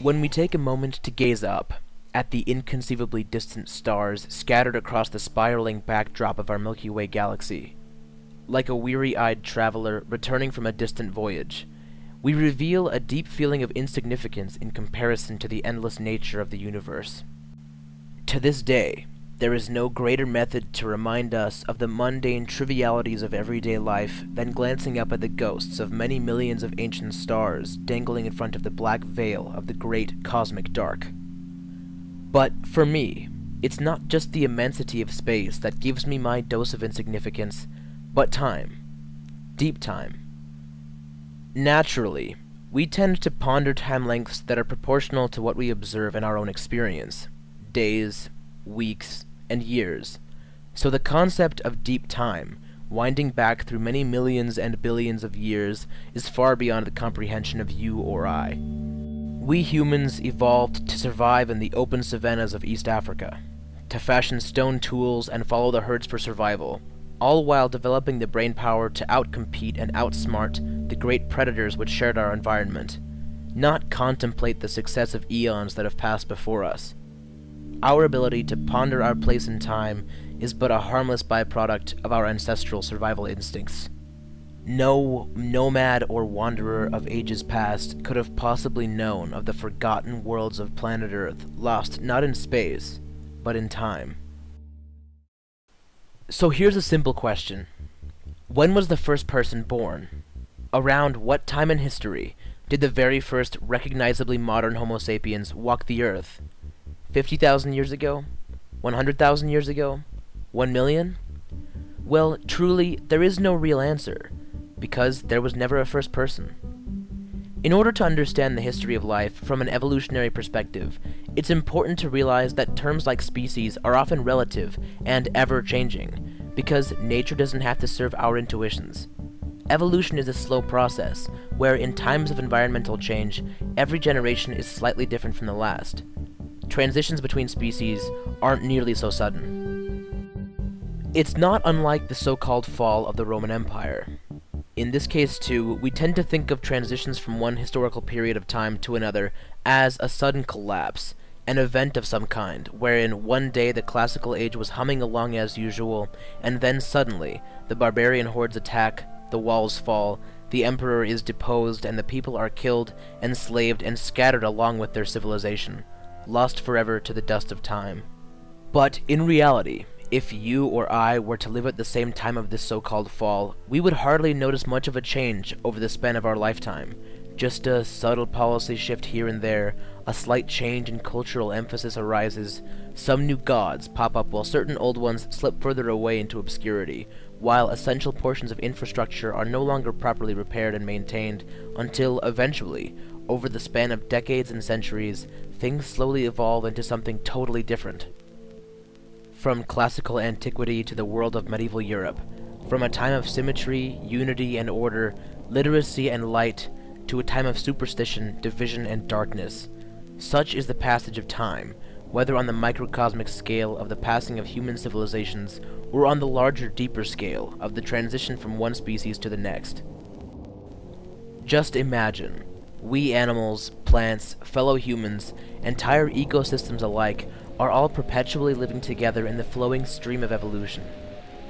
When we take a moment to gaze up at the inconceivably distant stars scattered across the spiraling backdrop of our Milky Way galaxy, like a weary-eyed traveler returning from a distant voyage, we reveal a deep feeling of insignificance in comparison to the endless nature of the universe. To this day, there is no greater method to remind us of the mundane trivialities of everyday life than glancing up at the ghosts of many millions of ancient stars dangling in front of the black veil of the great cosmic dark. But for me, it's not just the immensity of space that gives me my dose of insignificance, but time. Deep time. Naturally, we tend to ponder time lengths that are proportional to what we observe in our own experience days, weeks, and years. So the concept of deep time, winding back through many millions and billions of years, is far beyond the comprehension of you or I. We humans evolved to survive in the open savannas of East Africa, to fashion stone tools and follow the herds for survival, all while developing the brain power to outcompete and outsmart the great predators which shared our environment, not contemplate the successive eons that have passed before us. Our ability to ponder our place in time is but a harmless byproduct of our ancestral survival instincts. No nomad or wanderer of ages past could have possibly known of the forgotten worlds of planet Earth, lost not in space, but in time. So here's a simple question. When was the first person born? Around what time in history did the very first recognizably modern Homo sapiens walk the earth? 50,000 years ago? 100,000 years ago? 1 million? Well, truly, there is no real answer, because there was never a first person. In order to understand the history of life from an evolutionary perspective, it's important to realize that terms like species are often relative and ever-changing, because nature doesn't have to serve our intuitions. Evolution is a slow process, where in times of environmental change, every generation is slightly different from the last. Transitions between species aren't nearly so sudden. It's not unlike the so-called fall of the Roman Empire. In this case, too, we tend to think of transitions from one historical period of time to another as a sudden collapse, an event of some kind, wherein one day the classical age was humming along as usual, and then suddenly, the barbarian hordes attack, the walls fall, the emperor is deposed, and the people are killed, enslaved, and scattered along with their civilization, lost forever to the dust of time. But in reality, if you or I were to live at the same time of this so-called fall, we would hardly notice much of a change over the span of our lifetime. Just a subtle policy shift here and there, a slight change in cultural emphasis arises, some new gods pop up while certain old ones slip further away into obscurity, while essential portions of infrastructure are no longer properly repaired and maintained, until eventually, over the span of decades and centuries, things slowly evolve into something totally different. From classical antiquity to the world of medieval Europe, from a time of symmetry, unity, and order, literacy and light, to a time of superstition, division, and darkness. Such is the passage of time, whether on the microcosmic scale of the passing of human civilizations, or on the larger, deeper scale of the transition from one species to the next. Just imagine, we animals, plants, fellow humans, entire ecosystems alike are all perpetually living together in the flowing stream of evolution.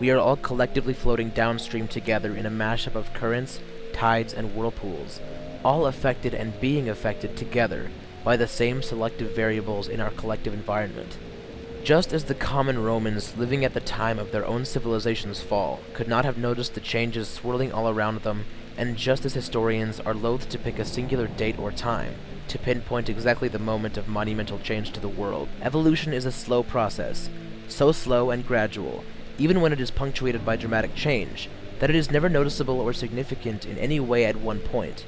We are all collectively floating downstream together in a mashup of currents, tides, and whirlpools, all affected and being affected together by the same selective variables in our collective environment. Just as the common Romans living at the time of their own civilization's fall could not have noticed the changes swirling all around them, and just as historians are loath to pick a singular date or time, to pinpoint exactly the moment of monumental change to the world. Evolution is a slow process, so slow and gradual, even when it is punctuated by dramatic change, that it is never noticeable or significant in any way at one point.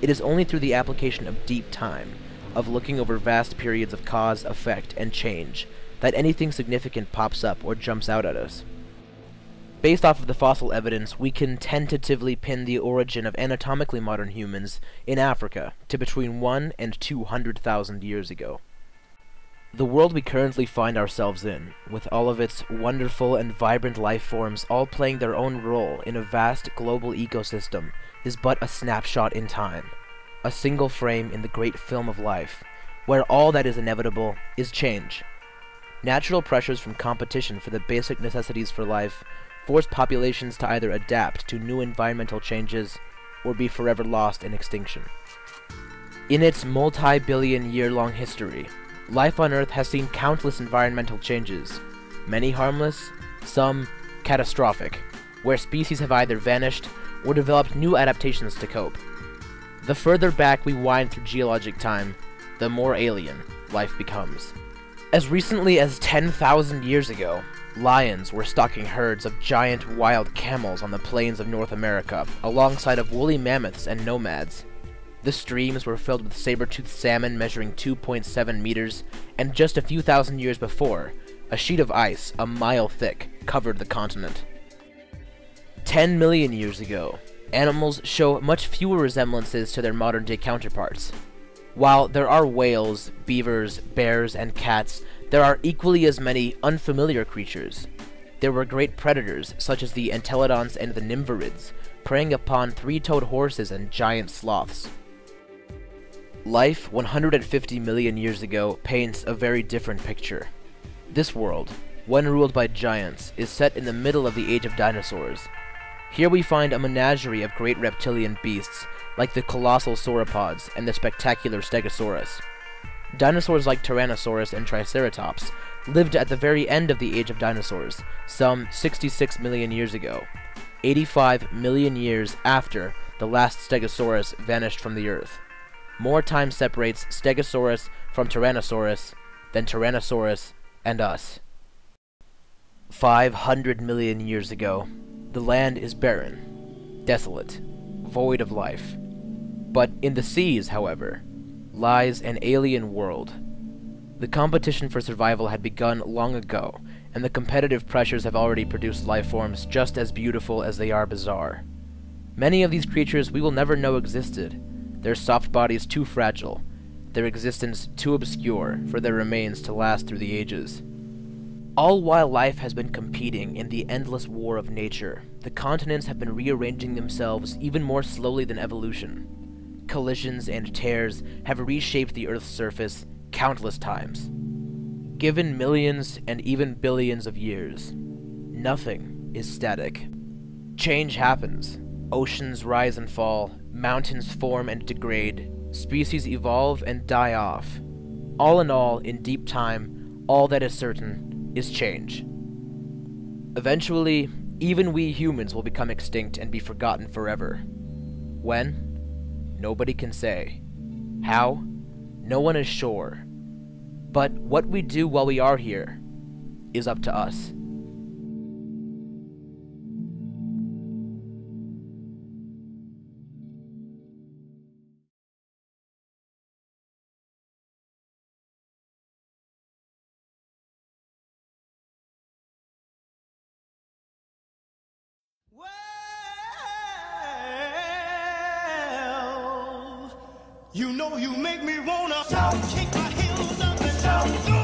It is only through the application of deep time, of looking over vast periods of cause, effect, and change, that anything significant pops up or jumps out at us. Based off of the fossil evidence, we can tentatively pin the origin of anatomically modern humans in Africa to between 1 and 200,000 years ago. The world we currently find ourselves in, with all of its wonderful and vibrant life forms all playing their own role in a vast global ecosystem, is but a snapshot in time. A single frame in the great film of life, where all that is inevitable is change. Natural pressures from competition for the basic necessities for life force populations to either adapt to new environmental changes or be forever lost in extinction. In its multi-billion year-long history, life on Earth has seen countless environmental changes, many harmless, some catastrophic, where species have either vanished or developed new adaptations to cope. The further back we wind through geologic time, the more alien life becomes. As recently as 10,000 years ago, lions were stalking herds of giant wild camels on the plains of North America, alongside of woolly mammoths and nomads. The streams were filled with saber-toothed salmon measuring 2.7 meters, and just a few thousand years before, a sheet of ice a mile thick covered the continent. 10 million years ago, animals show much fewer resemblances to their modern-day counterparts. While there are whales, beavers, bears, and cats, there are equally as many unfamiliar creatures. There were great predators, such as the entelodonts and the nimravids, preying upon three-toed horses and giant sloths. Life 150 million years ago paints a very different picture. This world, one ruled by giants, is set in the middle of the age of dinosaurs. Here we find a menagerie of great reptilian beasts, like the colossal sauropods and the spectacular Stegosaurus. Dinosaurs like Tyrannosaurus and Triceratops lived at the very end of the age of dinosaurs, some 66 million years ago, 85 million years after the last Stegosaurus vanished from the Earth. More time separates Stegosaurus from Tyrannosaurus than Tyrannosaurus and us. 500 million years ago, the land is barren, desolate, void of life. But in the seas, however, lies an alien world. The competition for survival had begun long ago, and the competitive pressures have already produced life forms just as beautiful as they are bizarre. Many of these creatures we will never know existed, their soft bodies too fragile, their existence too obscure for their remains to last through the ages. All while life has been competing in the endless war of nature, the continents have been rearranging themselves even more slowly than evolution. Collisions and tears have reshaped the Earth's surface countless times. Given millions and even billions of years, nothing is static. Change happens. Oceans rise and fall, mountains form and degrade, species evolve and die off. All in all, in deep time, all that is certain is change. Eventually, even we humans will become extinct and be forgotten forever. When? Nobody can say. How? No one is sure. But what we do while we are here is up to us. You know you make me wanna kick my heels up and down.